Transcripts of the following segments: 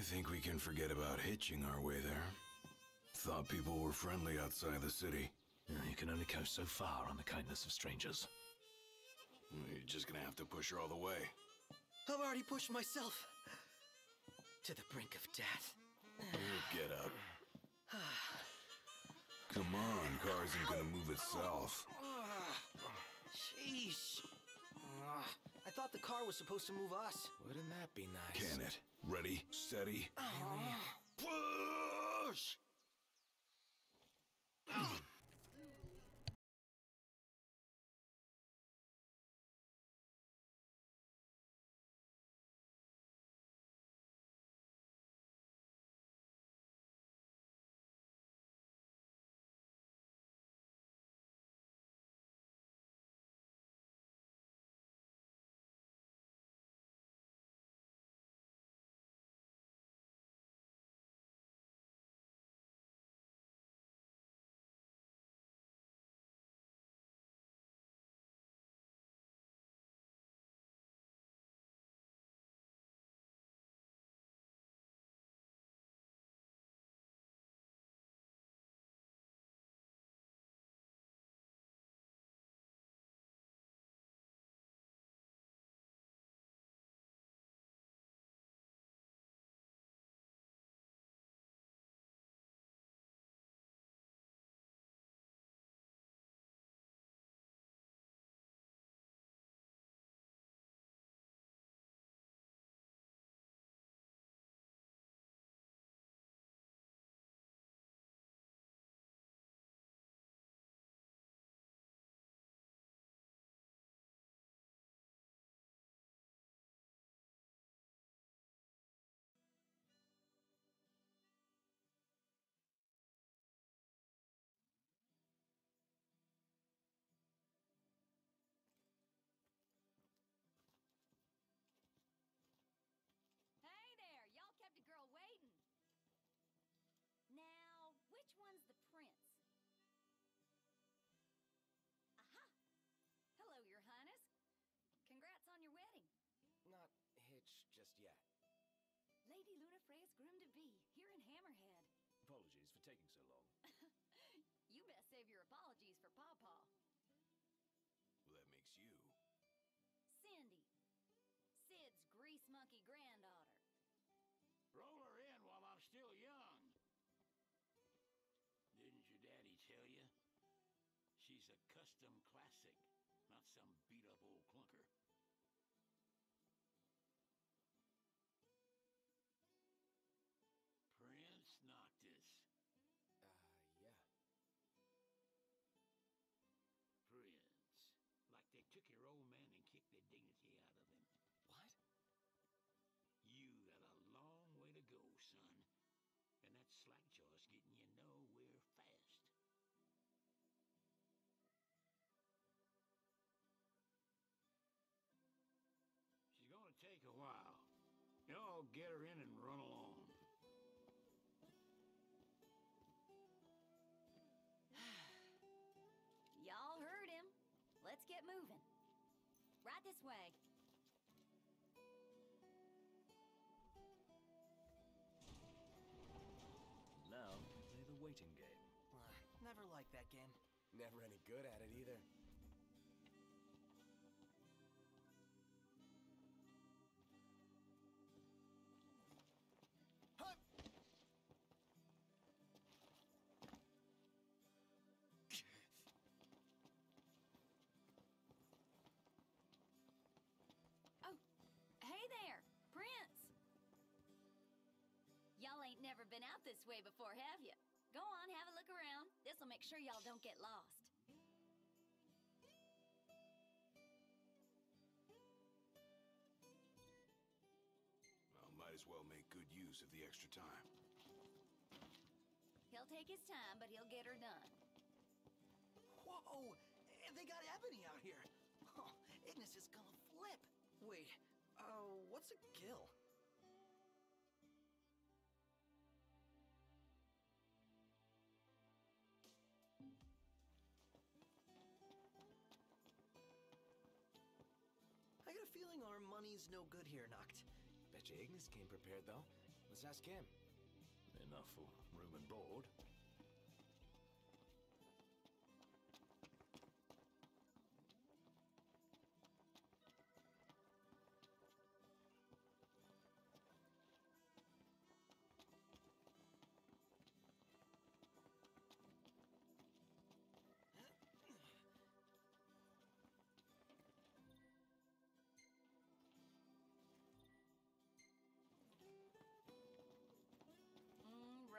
think we can forget about hitching our way there? Thought people were friendly outside the city. You can only go so far on the kindness of strangers. You're just gonna have to push her all the way. I've already pushed myself to the brink of death. Get up. Come on, car isn't gonna move itself. Thought the car was supposed to move us. Wouldn't that be nice? Can it? Ready, steady, push! Lady Lunafreya's groom-to-be, here in Hammerhead. Apologies for taking so long. You best save your apologies for Pawpaw. Well, that makes you. Cindy. Cid's grease monkey granddaughter. Roll her in while I'm still young. Didn't your daddy tell you? She's a custom classic, not some beat-up old clunker. Get her in and run along. Y'all heard him. Let's get moving. Right this way. Now, play the waiting game. Ugh, never liked that game. Never any good at it either. Never been out this way before, have you? Go on, have a look around. This'll make sure y'all don't get lost. Well, might as well make good use of the extra time. He'll take his time, but he'll get her done. Whoa! They got Ebony out here. Oh, Ignis is gonna flip. Wait, uh, what's a gil? I got a feeling our money's no good here, Noct. Bet you Ignis came prepared, though. Let's ask him. Enough for room and board.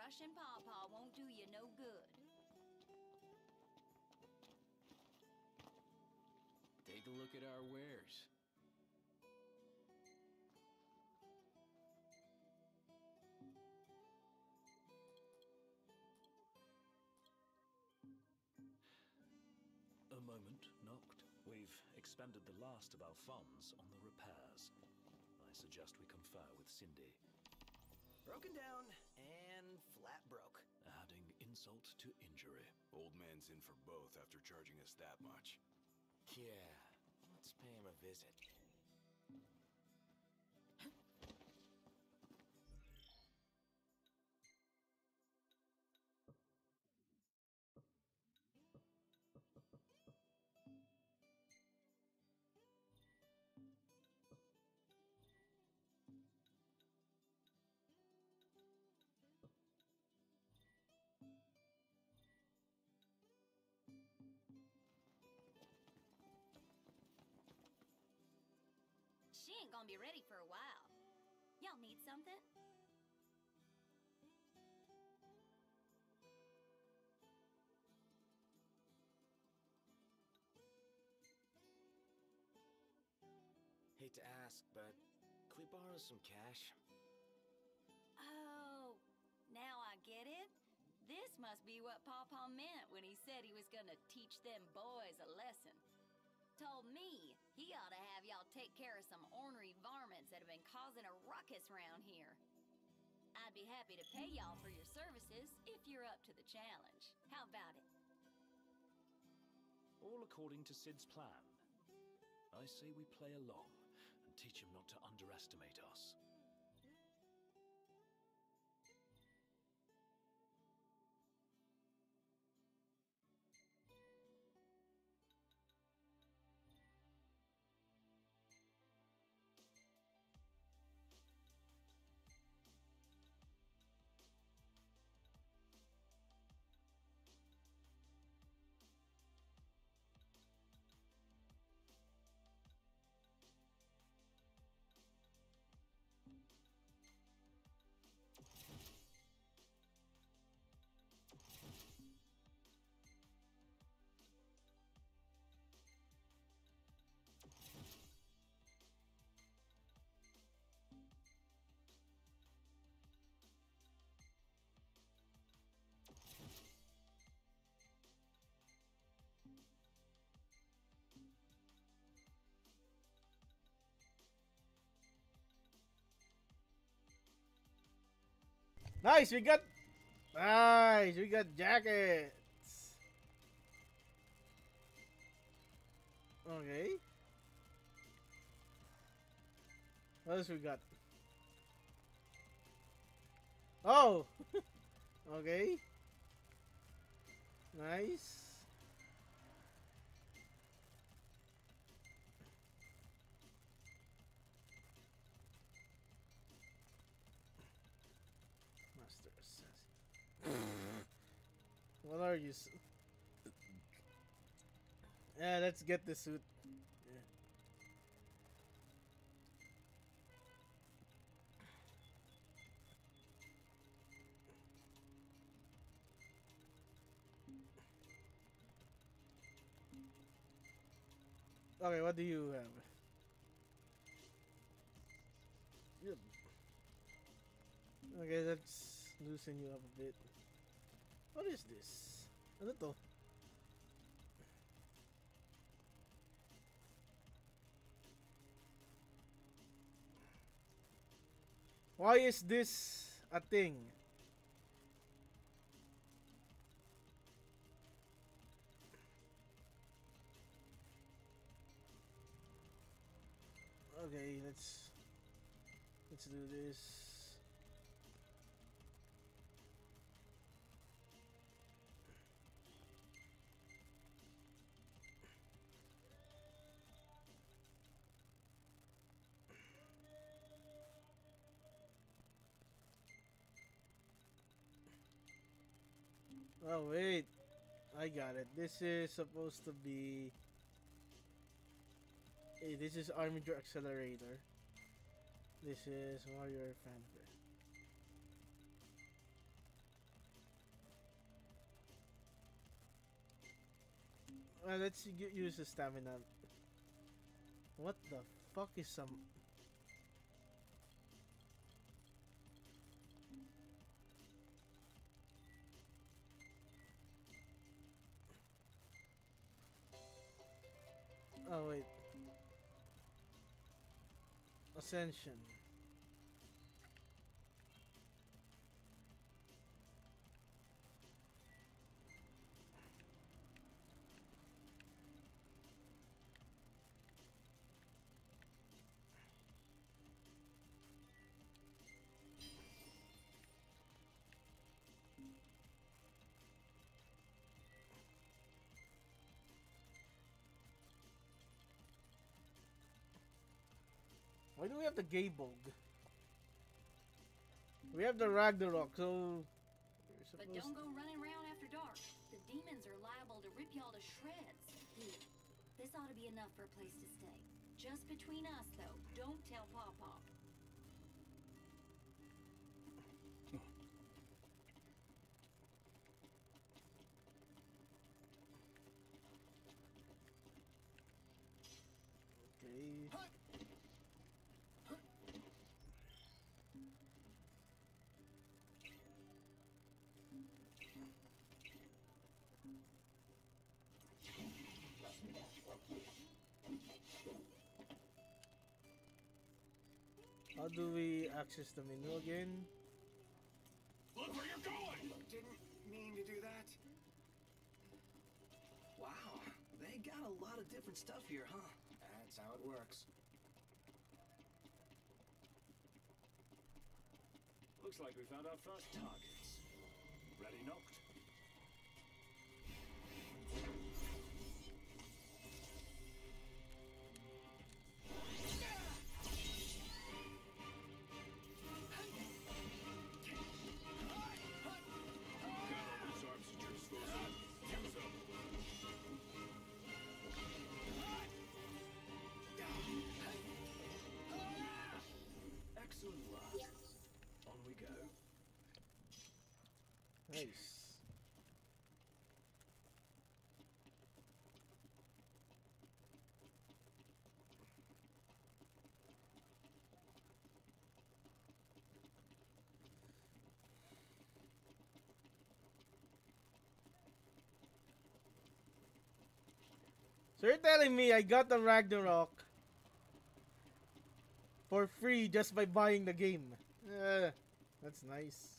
Russian pawpaw won't do you no good. Take a look at our wares. A moment, Noct. We've expended the last of our funds on the repairs. I suggest we confer with Cindy. Broken down and flat broke. Adding insult to injury. Old man's in for both after charging us that much. Yeah, let's pay him a visit. She ain't gonna be ready for a while. Y'all need something? Hate to ask, but could we borrow some cash? Oh, now I get it. This must be what Pawpaw meant when he said he was gonna teach them boys a lesson. Told me he ought to have y'all take care of some ornery varmints that have been causing a ruckus round here. I'd be happy to pay y'all for your services if you're up to the challenge. How about it? All according to Cid's plan. I say we play along and teach him not to underestimate us. Nice, we got Nice, we got jackets. Okay. What else we got? Oh! okay. Nice. what are you? Yeah, let's get the suit. Okay, what do you have? Okay, let's loosen you up a bit. What is this? Ano to? Why is this a thing? Okay, let's let's do this. Oh wait, I got it. This is supposed to be. Hey, this is Army Armiger Accelerator. This is Warrior Fanfare. Well, let's use the stamina. What the fuck is some? Ascension. Do we have the Gae Bolg? We have the Ragnarok, so But don't go running around after dark. The demons are liable to rip y'all to shreds. Here, this ought to be enough for a place to stay. Just between us, though. Don't tell Pawpaw. Okay. How do we access the menu again? Look where you're going! Didn't mean to do that. Wow, they got a lot of different stuff here, huh? That's how it works. Looks like we found our first targets. Ready, Noct? Excellent lad. On we go. Nice. So you're telling me I got the Ragnarok for free just by buying the game? Eh, that's nice.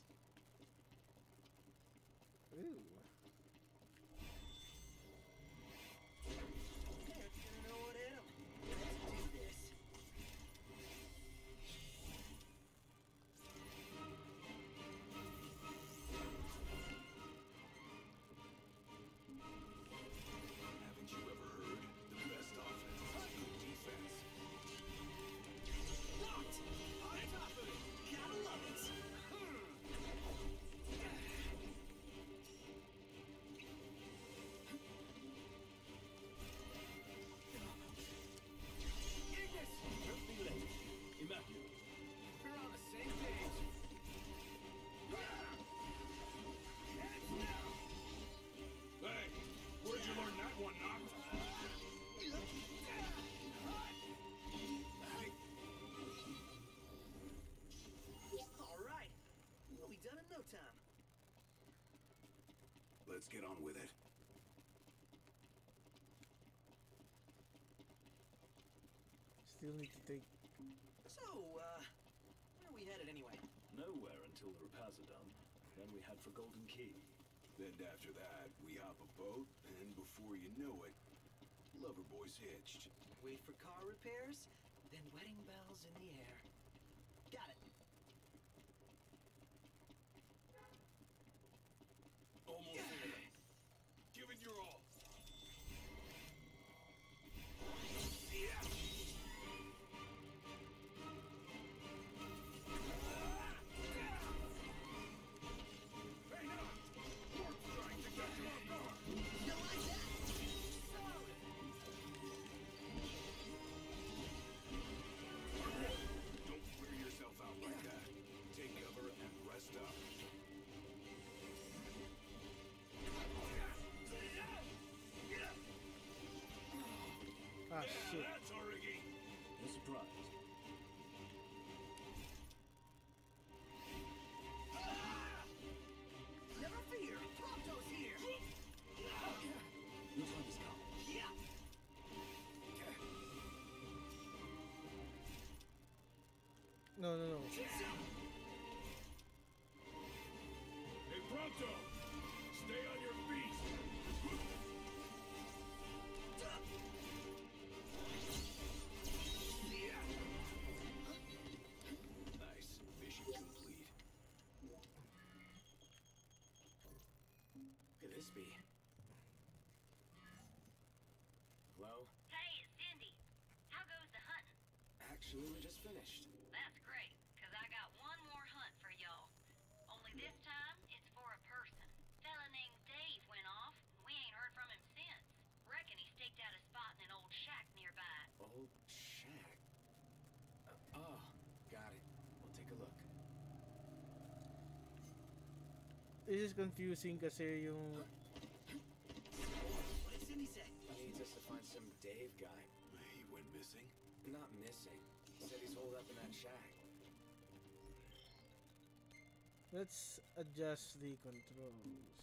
Let's get on with it. Still need to take. So, uh, where are we headed anyway? Nowhere until the repairs are done. Then we head for Galdin Quay. Then after that, we hop a boat, and before you know it, Loverboy's hitched. Wait for car repairs, then wedding bells in the air. Got it. Ah, shit. This is confusing kasi yung... What did Cindy say? He needs us to find some Dave guy. He went missing? Not missing. He said he's holed up in that shack. Let's adjust the controls.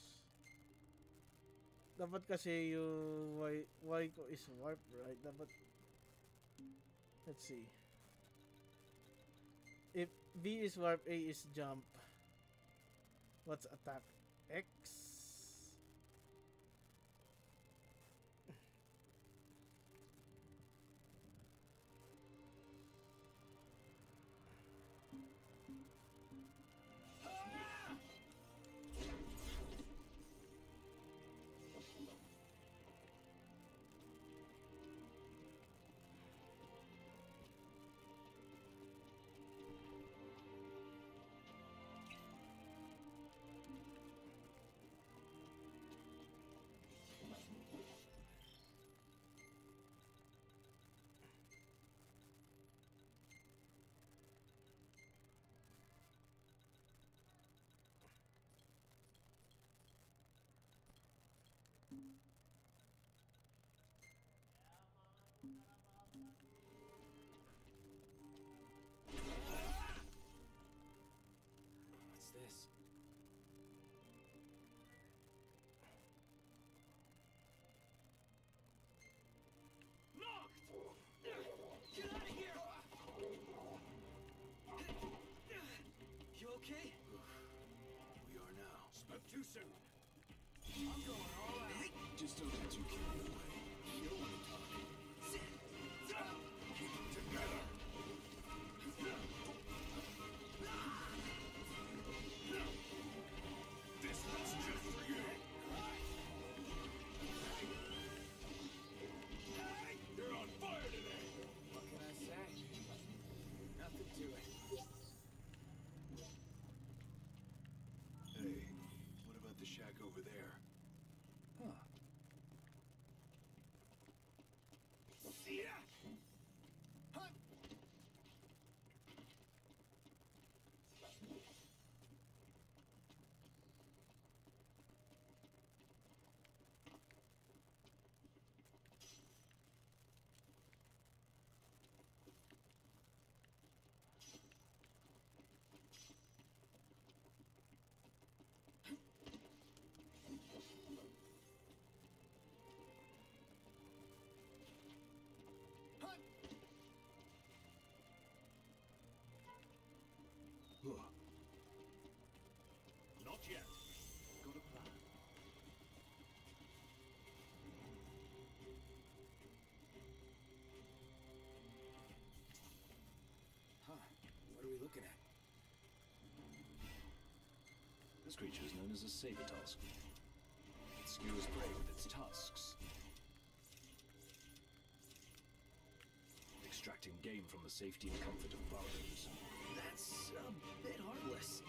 Dapat kasi yung Y, y ko is warp, right? Dapat... Let's see. If B is warp, A is jump. What's attack? X? Too soon. I'm going all out. Just don't let you carry creature is known as a saber tusk. It skewers prey with its tusks. Extracting game from the safety and comfort of burrows. That's a bit heartless.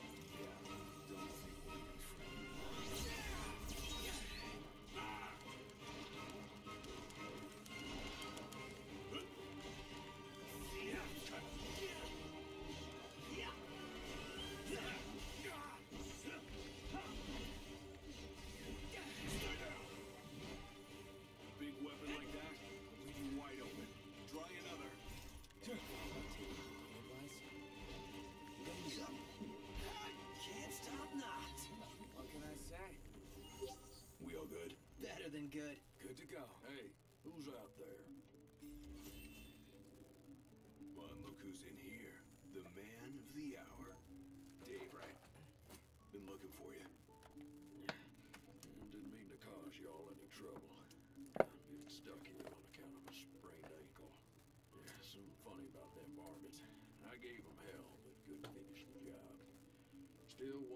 still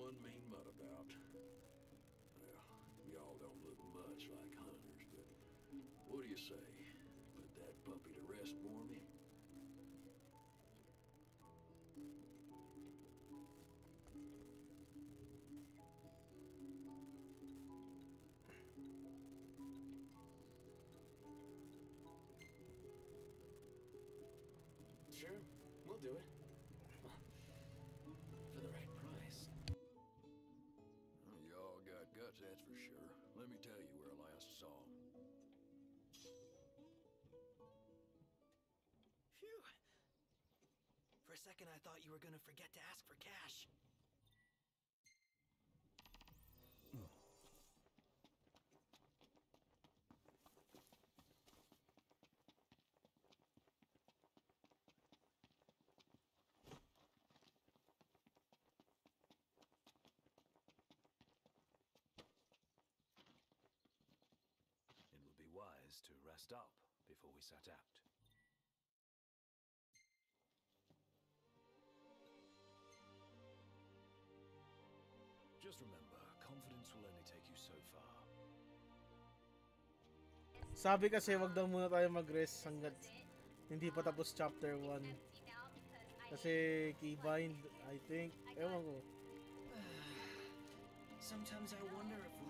For a second, I thought you were gonna forget to ask for cash. It would be wise to rest up before we set out. This will only take you so far. Sabi kasi wag daw muna tayo mag-rest hanggat hindi pa tapos chapter 1. Kasi keybind, I think. Ewan ko. Sometimes I wonder if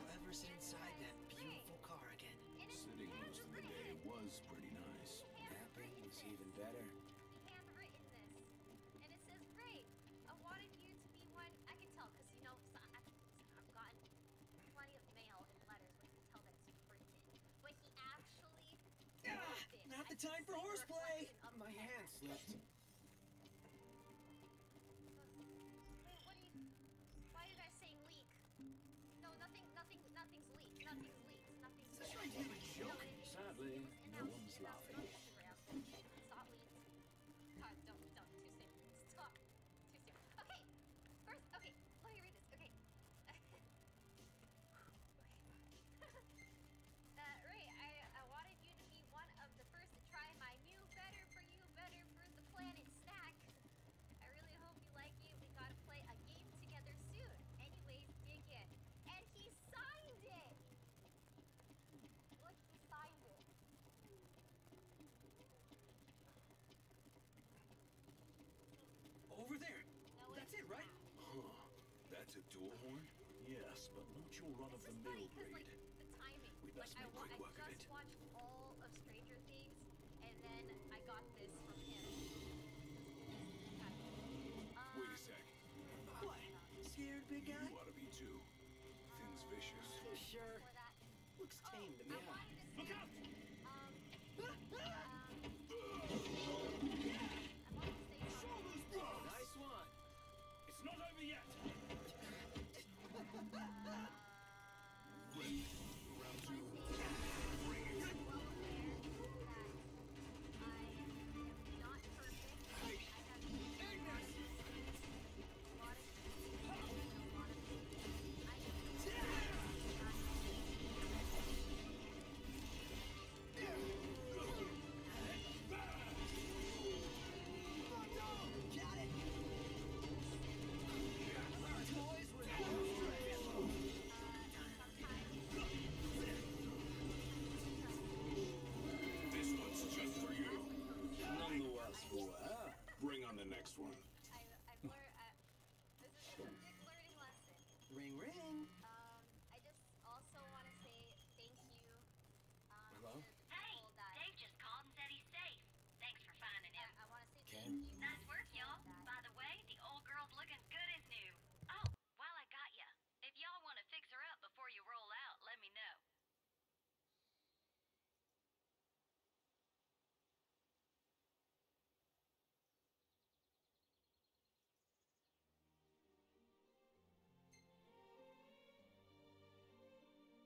the time for horseplay! My hand slipped. Why leak? No, nothing, nothing, nothing's leaked. Nothing's leaked. Nothing's leaked. Is this not? Sadly, no one's laughing. Yes, but not your run-of-the-mill breed. Like, the timing. We best like, make I, quick I work of it. I just watched all of Stranger Things, and then I got this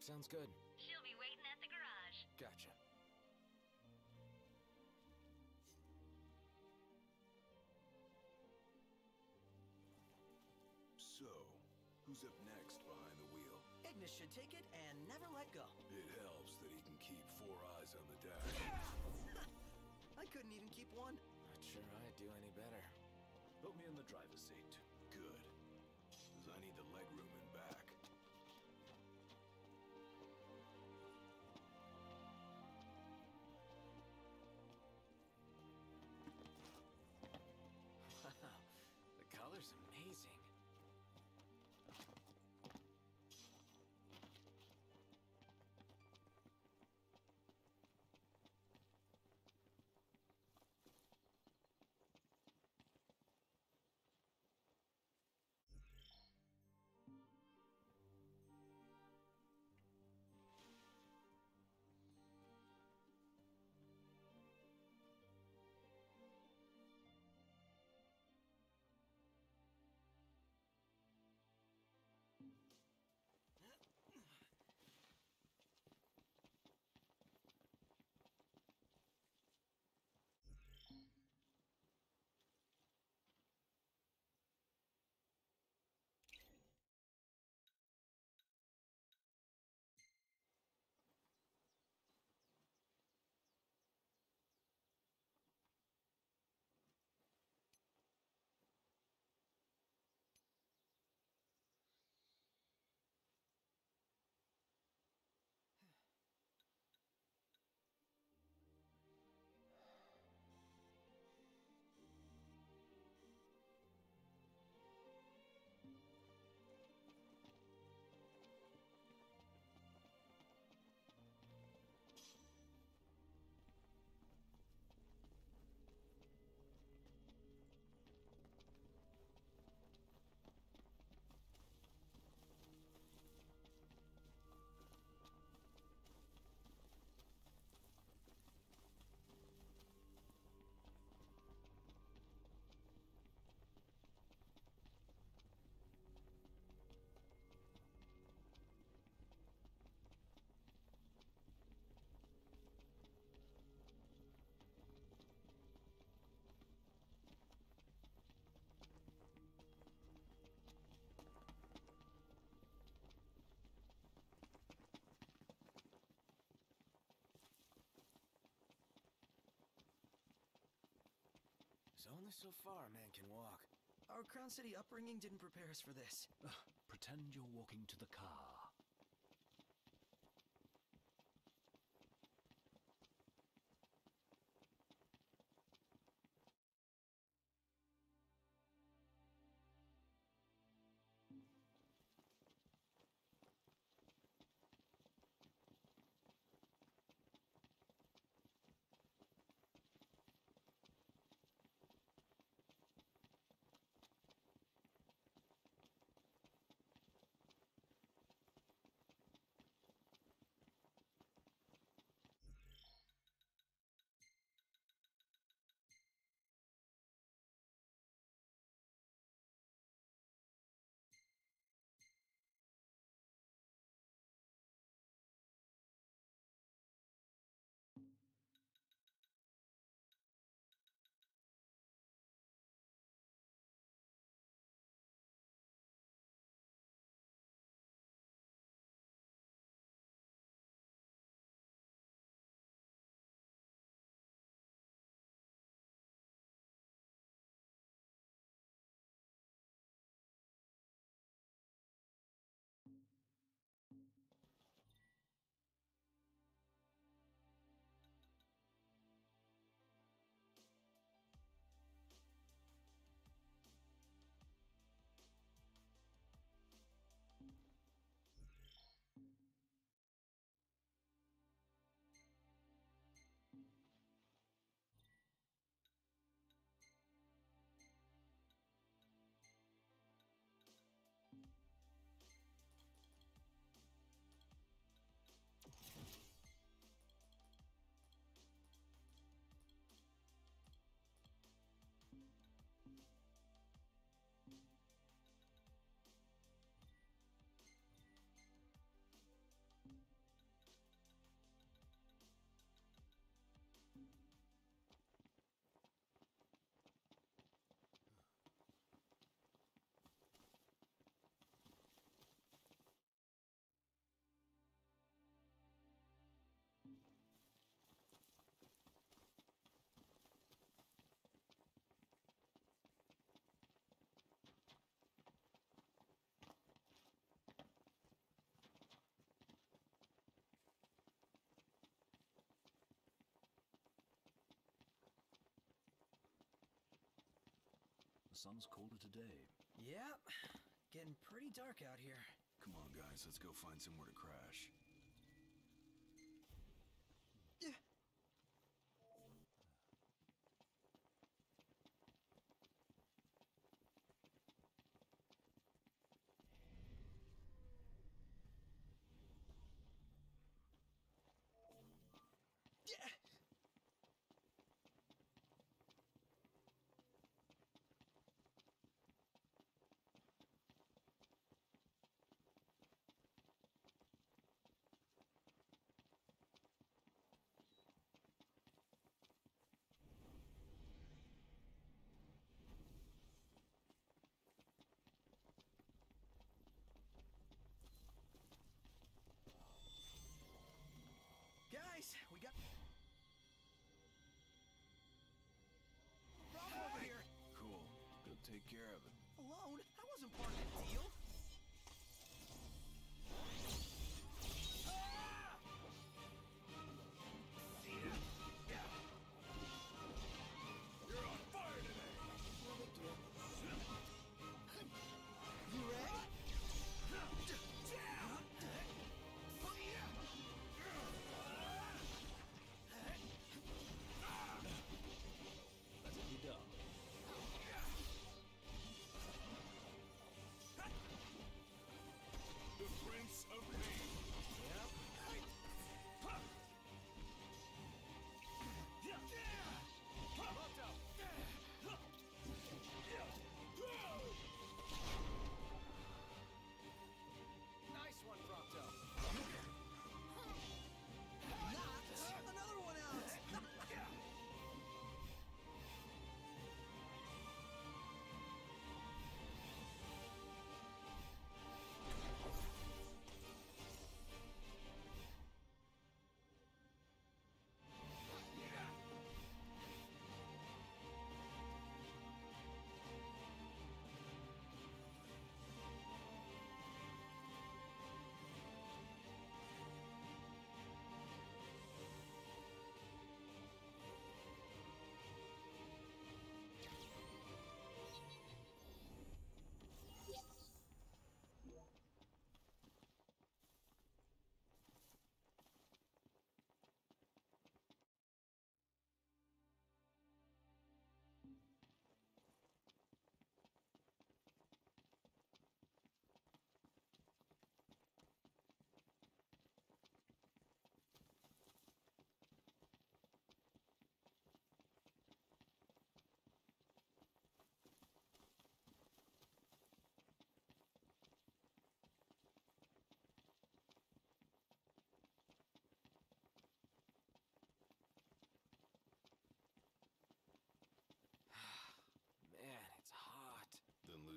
Sounds good. She'll be waiting at the garage. Gotcha. So, who's up next behind the wheel? Ignis should take it and never let go. It helps that he can keep four eyes on the dash. I couldn't even keep one. Not sure I'd do any better. Put me in the driver's seat. There's only so far a man can walk. Our Crown City upbringing didn't prepare us for this. Pretend you're walking to the car. The sun's colder today. Yep. Getting pretty dark out here. Come on, guys, let's go find somewhere to crash. Guys,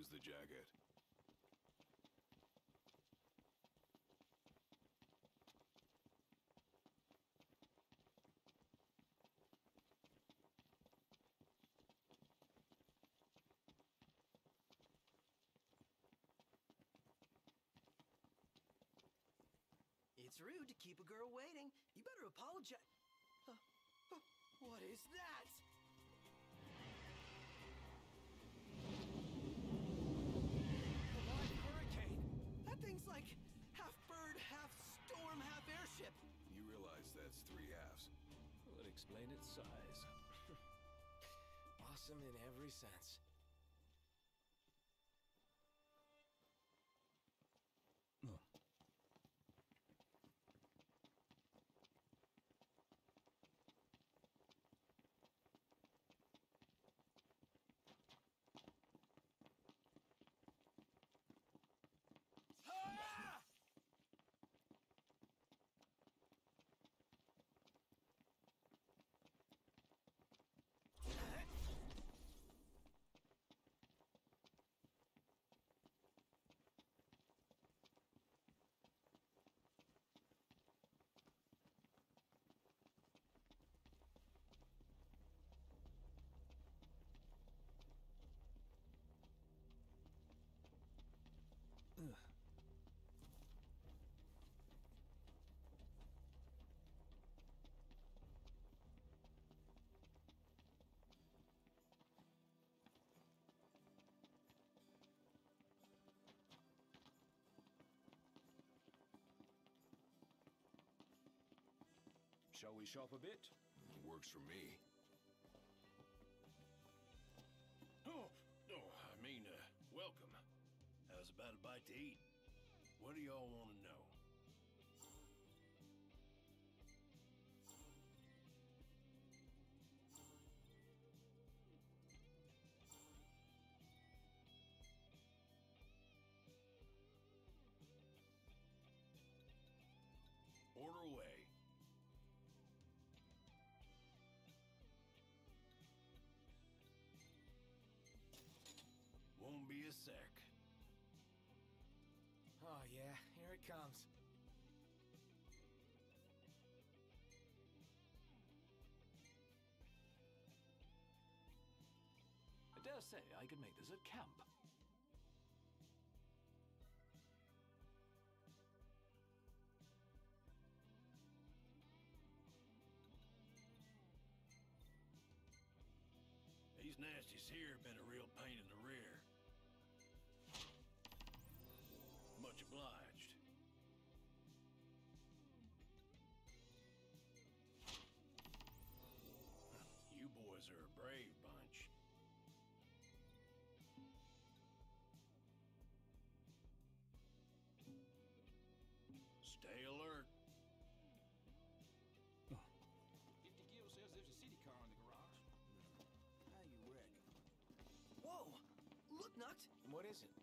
Then the jacket. It's rude to keep a girl waiting. You better apologize. Uh, uh, what is that? Explain its size. Awesome in every sense. Shall we shop a bit? Works for me. Oh, oh, I mean, uh, welcome. How's about a bite to eat? What do y'all want to a sec. Oh, yeah, here it comes. I dare say I could make this a camp. These nasties here have been a real pain in garage.